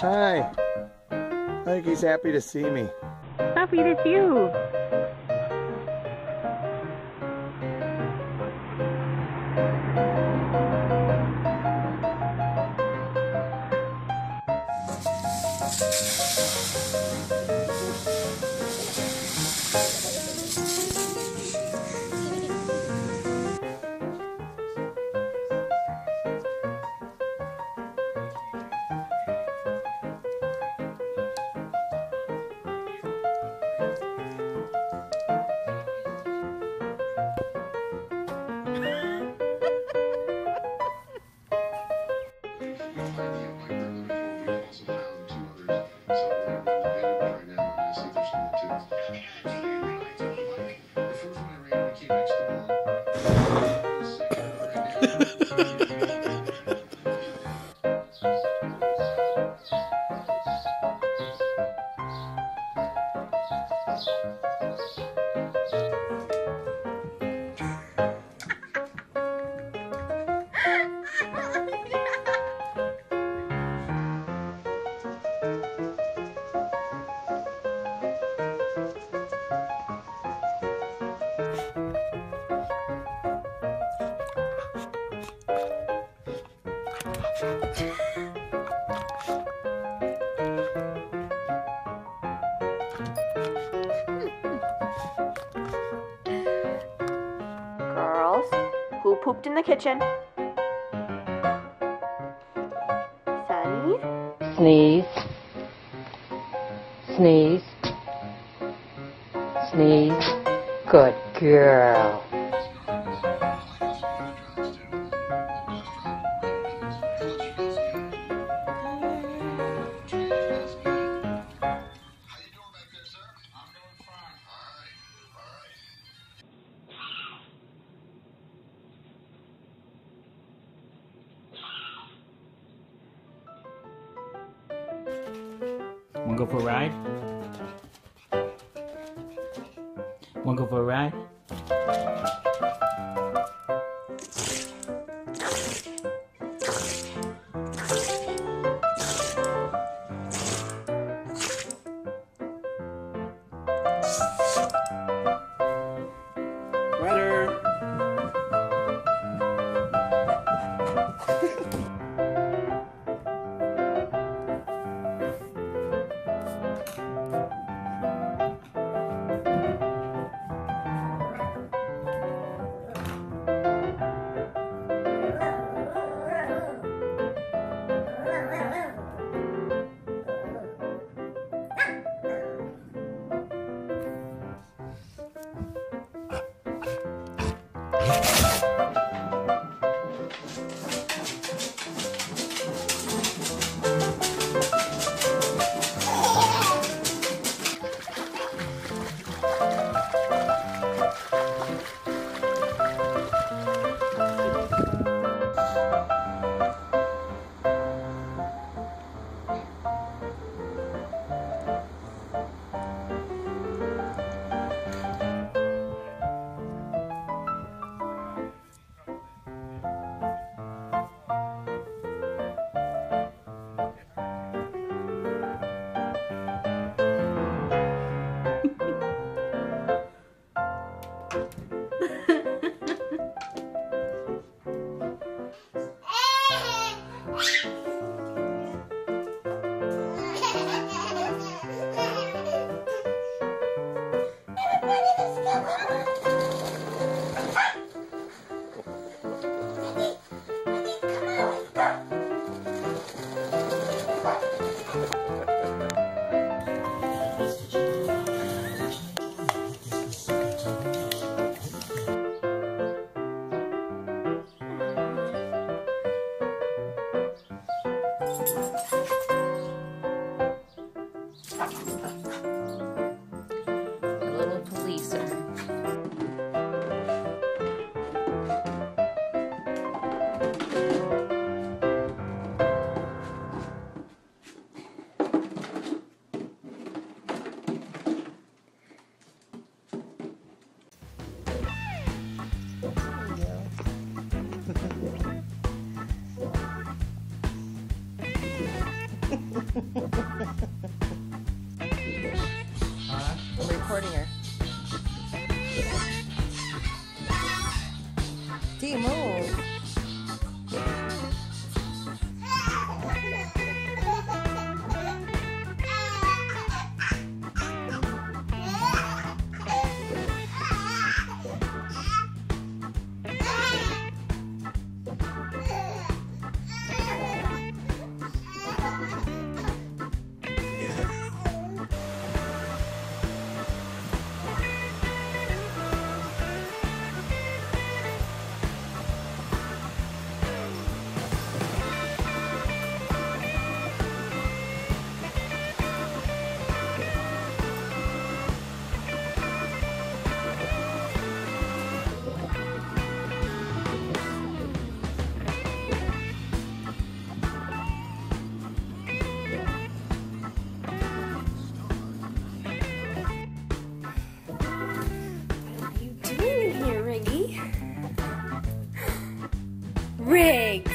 Hi. I think he's happy to see me. Happy to see you. you, actually. Girls, who pooped in the kitchen? Sunny? Sneeze. Sneeze. Sneeze. Good girl. Go for a ride? Wanna go for a ride?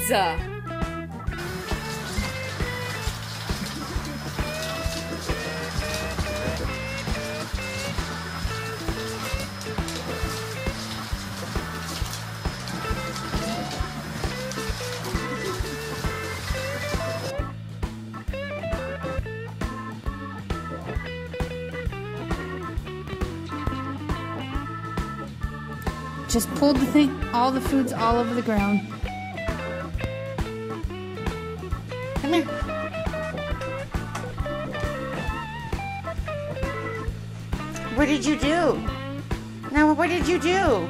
Riggs! Just pulled the thing, all the food's all over the ground. Come here. What did you do? Now, what did you do?